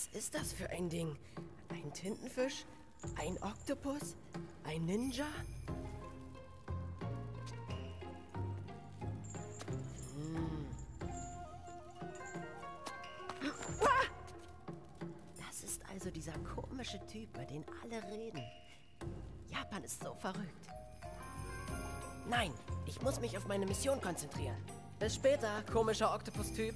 Was ist das für ein Ding? Ein Tintenfisch? Ein Oktopus? Ein Ninja? Hm. Ah! Das ist also dieser komische Typ, über den alle reden. Japan ist so verrückt. Nein, ich muss mich auf meine Mission konzentrieren. Bis später, komischer Oktopus-Typ.